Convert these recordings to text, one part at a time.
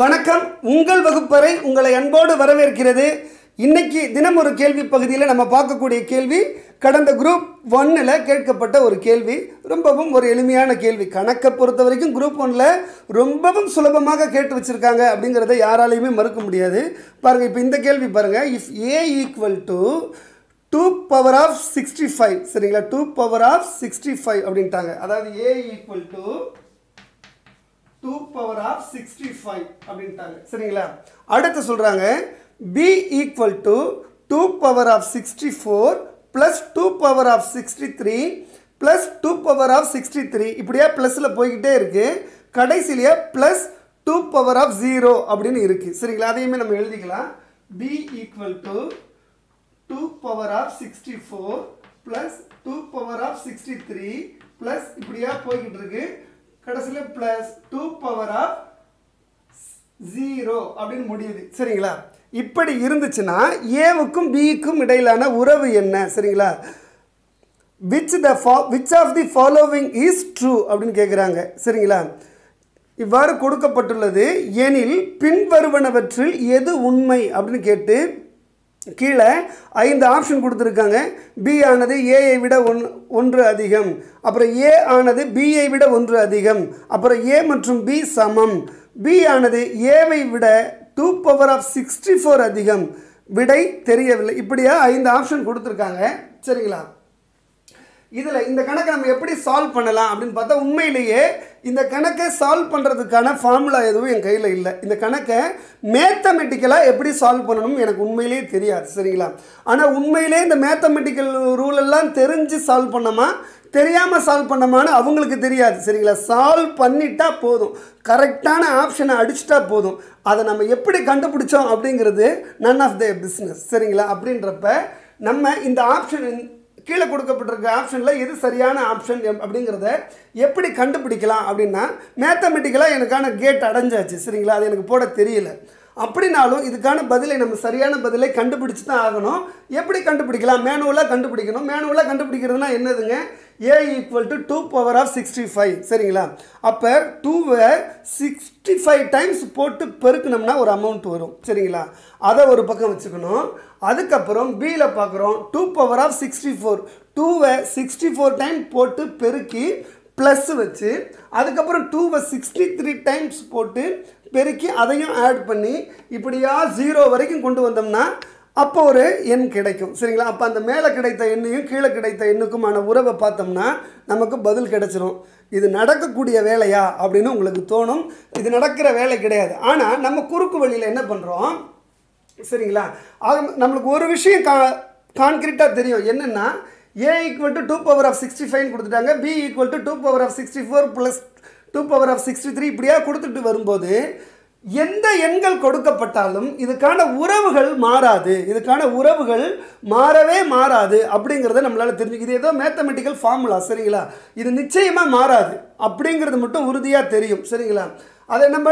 வணக்கம். உங்கள் வகுப்பறை உங்களை அன்போடு வரவேற்கிறது. இன்னைக்கு தினம் ஒரு கேள்வி பகுதியில் நம்ம பார்க்கக்கூடிய கேள்வி கடந்த குரூப் ஒன்னில் கேட்கப்பட்ட ஒரு கேள்வி ரொம்பவும் ஒரு எளிமையான கேள்வி. கணக்கை பொறுத்த வரைக்கும் குரூப் ஒன்னில் ரொம்பவும் சுலபமாக கேட்டு வச்சுருக்காங்க அப்படிங்கிறத யாராலையுமே மறுக்க முடியாது. பாருங்கள் இப்போ இந்த கேள்வி பாருங்கள் if A equal to two power of sixty five சரிங்களா? Two power of sixty five அப்படின்ட்டாங்க. அதாவது A equal to two power of sixty five அப்படின்ட்டாங்க சரிங்களா? அடுத்து சொல்கிறாங்க B equal to two power of sixty four plus two power of sixty three plus two power of sixty three இப்படியே ப்ளஸில் போய்கிட்டே இருக்குது கடைசியிலேயே plus two power of zero அப்படின்னு இருக்குது சரிங்களா? அதையுமே நம்ம எழுதிக்கலாம். B equal to two power of sixty four plus two power of sixty three plus இப்படியா போய்கிட்டு இருக்குது கடைசியில் plus two power of zero அப்படின்னு முடியுது. சரிங்களா? இப்படி இருந்துச்சுன்னா ஏவுக்கும் பிக்கும் இடையிலான உறவு என்ன? சரிங்களா? விச் த ஃபா which of the following is true அப்படின்னு கேட்குறாங்க சரிங்களா? இவ்வாறு கொடுக்கப்பட்டுள்ளது. எனில் பின்வருவனவற்றில் எது உண்மை அப்படின்னு கேட்டு கீழே ஐந்து ஆப்ஷன் கொடுத்துருக்காங்க. பி ஆனது ஏஐ விட ஒன் ஒன்று அதிகம். அப்புறம் ஏ ஆனது பிஐ விட ஒன்று அதிகம். அப்புறம் ஏ மற்றும் பி சமம். பி ஆனது ஏவை விட two power of sixty four அதிகம். விடை தெரியவில்லை. இப்படியா ஐந்து ஆப்ஷன் கொடுத்துருக்காங்க. சரிங்களா? இதில் இந்த கணக்கை நம்ம எப்படி சால்வ் பண்ணலாம் அப்படின்னு பார்த்தா உண்மையிலேயே இந்த கணக்கை சால்வ் பண்ணுறதுக்கான ஃபார்முலா எதுவும் என் கையில் இல்லை. இந்த கணக்கை மேத்தமெட்டிக்கலாக எப்படி சால்வ் பண்ணணும் எனக்கு உண்மையிலேயே தெரியாது சரிங்களா? ஆனால் உண்மையிலே இந்த மேத்தமெட்டிக்கல் ரூல் எல்லாம் தெரிஞ்சு சால்வ் பண்ணோமா? தெரியாமல் சால்வ் பண்ணோமான்னு அவங்களுக்கு தெரியாது சரிங்களா? சால்வ் பண்ணிட்டா போதும். கரெக்டான ஆப்ஷனை அடிச்சிட்டா போதும். அதை நம்ம எப்படி கண்டுபிடிச்சோம் அப்படிங்கிறது நன் ஆஃப் த பிஸ்னஸ் சரிங்களா? அப்படின்றப்ப நம்ம இந்த ஆப்ஷன் கீழே கொடுக்கப்பட்டிருக்க ஆப்ஷனில் எது சரியான ஆப்ஷன் அப்படிங்கிறத எப்படி கண்டுபிடிக்கலாம் அப்படின்னா மேத்தமெட்டிக்கலாக எனக்கான கேட் அடைஞ்சாச்சு. சரிங்களா? அது எனக்கு போட தெரியல. அப்படின்னாலும் இதுக்கான பதிலை நம்ம சரியான பதிலை கண்டுபிடிச்சு தான் ஆகணும். எப்படி கண்டுபிடிக்கலாம்? மேனுவலாக கண்டுபிடிக்கணும். மேனுவலாக கண்டுபிடிக்கிறதுனா என்னதுங்க? A equal to two power of sixty five சரிங்களா? அப்போ டூவை சிக்ஸ்டி ஃபைவ் டைம்ஸ் போட்டு பெருக்கணும்னா ஒரு அமௌண்ட் வரும். சரிங்களா? அதை ஒரு பக்கம் வச்சுக்கணும். அதுக்கப்புறம் பியில் பார்க்குறோம். Two power of sixty four டூவை சிக்ஸ்டி ஃபோர் டைம் போட்டு பெருக்கி ப்ளஸ் வச்சு அதுக்கப்புறம் டூவை சிக்ஸ்டி த்ரீ டைம்ஸ் போட்டு பெருக்கி அதையும் ஆட் பண்ணி இப்படியா ஜீரோ வரைக்கும் கொண்டு வந்தோம்னா அப்போ ஒரு எண் கிடைக்கும். சரிங்களா? அப்போ அந்த மேலே கிடைத்த எண்ணையும் கீழே கிடைத்த எண்ணுக்குமான உறவை பார்த்தோம்னா நமக்கு பதில் கிடைச்சிரும். இது நடக்கக்கூடிய வேலையா அப்படின்னு உங்களுக்கு தோணும். இது நடக்கிற வேலை கிடையாது. ஆனால் நம்ம குறுக்கு வழியில் என்ன பண்ணுறோம் சரிங்களா? ஆக நம்மளுக்கு ஒரு விஷயம் கா கான்கிரீட்டாக தெரியும். என்னென்னா A equal to two power of sixty five கொடுத்துட்டாங்க. B equal to two power of sixty four plus two power of sixty three இப்படியா கொடுத்துட்டு வரும்போது எந்த எண்கள் கொடுக்கப்பட்டாலும் இதுக்கான உறவுகள் மாறாது. இதுக்கான உறவுகள் மாறவே மாறாது அப்படிங்கிறத நம்மளால் தெரிஞ்சு இது ஏதோ மேத்தமெட்டிக்கல் ஃபார்முலா சரிங்களா? இது நிச்சயமாக மாறாது அப்படிங்கிறது மட்டும் உறுதியாக தெரியும் சரிங்களா? அதை நம்ம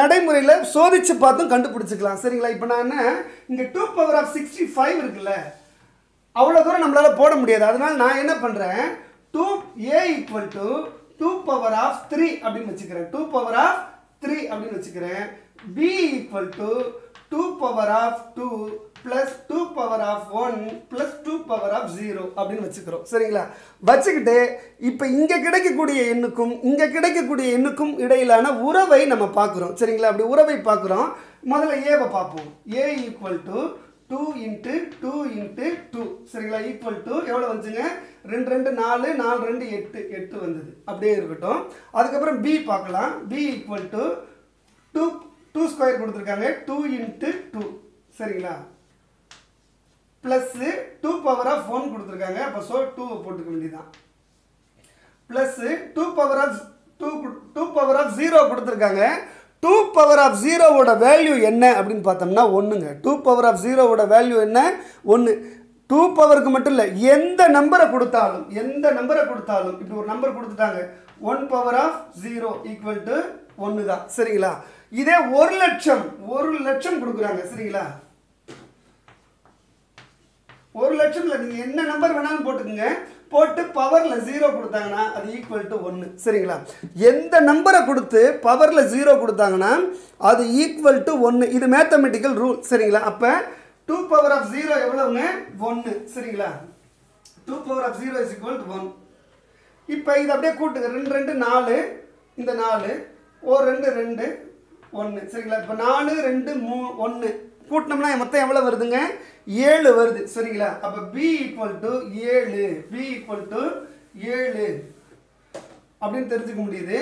நடைமுறையில் சோதித்து பார்த்தும் கண்டுபிடிச்சிக்கலாம் சரிங்களா? இப்போ நான் என்ன இங்கே two power of sixty five இருக்குல்ல அவ்வளோ தூரம் நம்மளால் போட முடியாது. அதனால் நான் என்ன பண்ணுறேன் two A equal to two power of three அப்படின்னு வச்சுக்கிறேன். டூ பவர் ஆஃப் த்ரீ அப்படின்னு வச்சுக்கிறேன். B equal to two power of two plus two power of one plus two power of zero அப்படின்னு வச்சுக்கிறோம். சரிங்களா? வச்சுக்கிட்டு இப்போ இங்கே கிடைக்கக்கூடிய எண்ணுக்கும் இங்கே கிடைக்கக்கூடிய எண்ணுக்கும் இடையிலான உறவை நம்ம பார்க்குறோம். சரிங்களா? அப்படி உறவை பார்க்குறோம். முதல்ல ஏவை பார்ப்போம். A equal to two into two into two சரிங்களா? ஈக்குவல் டு எவ்வளோ வந்துச்சுங்க? ரெண்டு ரெண்டு நாலு நாலு ரெண்டு எட்டு. எட்டு வந்தது. அப்படியே இருக்கட்டும். அதுக்கப்புறம் பி பார்க்கலாம். B equal to two two square கொடுத்துருக்காங்க. டூ இன்ட்டு டூ சரிங்களா? Plus two power of one கொடுத்துருக்காங்க. அப்போ ஸோ டூவை போட்டுக்க வேண்டியதான் plus two power of two two power of zero கொடுத்துருக்காங்க. டூ பவர் ஆஃப் ஜீரோவோட வேல்யூ என்ன அப்படின்னு பார்த்தோம்னா ஒன்றுங்க டூ பவர் ஆஃப் ஜீரோவோட வேல்யூ என்ன? ஒன்று டூ பவருக்கு மட்டும் இல்லை எந்த நம்பரை கொடுத்தாலும் எந்த நம்பரை கொடுத்தாலும் இப்படி ஒரு நம்பர் கொடுத்துட்டாங்க. One power of zero equal to ஒன்று தான். சரிங்களா? இதே ஒரு லட்சம் ஒரு லட்சம் கொடுக்குறாங்க. சரிங்களா? ஒரு லட்சம்ல நீங்கள் என்ன நம்பர் வேணாலும் போட்டுக்கோங்க. போட்டு பவரில் ஜீரோ கொடுத்தாங்கன்னா அது ஈக்குவல் டு ஒன்று சரிங்களா? எந்த நம்பரை கொடுத்து பவரில் ஜீரோ கொடுத்தாங்கன்னா அது ஈக்குவல் டு ஒன்று இது மேத்தமெட்டிக்கல் ரூல் சரிங்களா? அப்போ டூ பவர் ஆஃப் ஜீரோ எவ்வளோங்க ஒன்று சரிங்களா? Two power of zero is equal to one இப்போ இது அப்படியே கூட்டுங்க. ரெண்டு ரெண்டு நாலு. இந்த நாலு. ஓ ரெண்டு ரெண்டு ஒன்று சரிங்களா? இப்போ நாலு ரெண்டு மூ ஒன்று கூட்டினோம்னா மொத்தம் எவ்வளோ வருதுங்க? ஏழு வருது. சரிங்களா? அப்போ பி ஈக்குவல் டு ஏழு. பி ஈக்குவல் டு ஏழு. அப்படின்னு தெரிஞ்சுக்க முடியுது.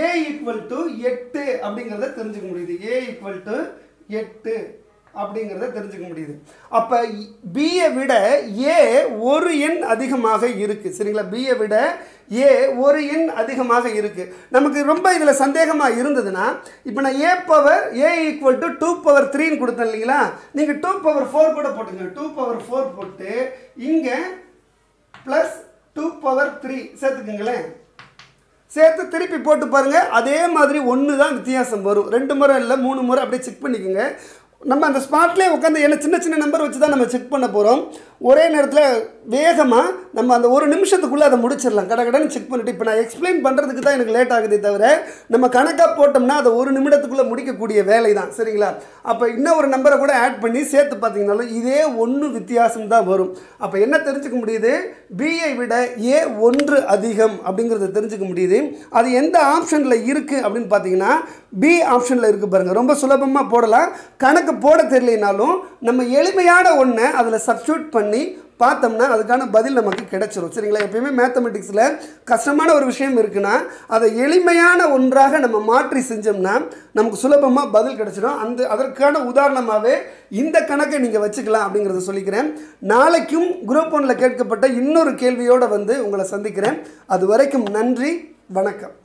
ஏ ஈக்குவல் டு எட்டு அப்படிங்கிறத தெரிஞ்சுக்க முடியுது. ஏ ஈக்குவல் டு எட்டு. அப்படிங்கிறத தெரிஞ்சுக்க முடியுது. அப்போ பியை விட ஏ ஒரு எண் அதிகமாக இருக்குது சரிங்களா? பியை விட ஏ ஒரு எண் அதிகமாக இருக்குது நமக்கு ரொம்ப இதில் சந்தேகமாக இருந்ததுன்னா இப்போ நான் A power A equal to two power த்ரீன்னு கொடுத்தேன் இல்லைங்களா? நீங்கள் டூ பவர் ஃபோர் கூட போட்டுங்க டூ பவர் ஃபோர் போட்டு இங்கே ப்ளஸ் டூ பவர் த்ரீ சேர்த்துக்குங்களேன். சேர்த்து திருப்பி போட்டு பாருங்கள் அதே மாதிரி ஒன்று தான் வித்தியாசம் வரும். ரெண்டு முறை இல்லை மூணு முறை அப்படியே செக் பண்ணிக்கோங்க. நம்ம அந்த ஸ்பாட்லேயே உட்காந்து என்ன சின்ன சின்ன நம்பர் வச்சு தான் நம்ம செக் பண்ண போகிறோம் ஒரே நேரத்தில் வேகமாக நம்ம அந்த ஒரு நிமிஷத்துக்குள்ளே அதை முடிச்சிடலாம். கடகடன்னு செக் பண்ணிட்டு இப்போ நான் எக்ஸ்பிளைன் பண்ணுறதுக்கு தான் எனக்கு லேட் ஆகுதே தவிர நம்ம கணக்காக போட்டோம்னா அதை ஒரு நிமிடத்துக்குள்ளே முடிக்கக்கூடிய வேலை தான் சரிங்களா? அப்போ இன்னும் ஒரு நம்பரை கூட ஆட் பண்ணி சேர்த்து பார்த்தீங்கனாலும் இதே ஒன்று வித்தியாசம் தான் வரும். அப்போ என்ன தெரிஞ்சுக்க முடியுது? பிஐ விட ஏ ஒன்று அதிகம் அப்படிங்கிறத தெரிஞ்சுக்க முடியுது. அது எந்த ஆப்ஷனில் இருக்குது அப்படின்னு பார்த்தீங்கன்னா பி ஆப்ஷனில் இருக்குது பாருங்கள் ரொம்ப சுலபமாக போடலாம். கணக்கு போட தெரியலனாலும் நம்ம எளிமையான ஒன்றை அதில் சப்ஸ்டியூட் பண்ணி பார்த்தோம்னா அதுக்கான பதில் நமக்கு கிடைச்சிரும். சரிங்களா? எப்பயுமே மேத்தமெட்டிக்ஸில் கஷ்டமான ஒரு விஷயம் இருக்குன்னா அதை எளிமையான ஒன்றாக நம்ம மாற்றி செஞ்சோம்னா நமக்கு சுலபமாக பதில் கிடைச்சிடும் அந்த அதற்கான உதாரணமாகவே இந்த கணக்கை நீங்கள் வச்சுக்கலாம் அப்படிங்கிறத சொல்லிக்கிறேன். நாளைக்கும் குரூப் ஒன்றில் கேட்கப்பட்ட இன்னொரு கேள்வியோடு வந்து உங்களை சந்திக்கிறேன். அது வரைக்கும் நன்றி வணக்கம்.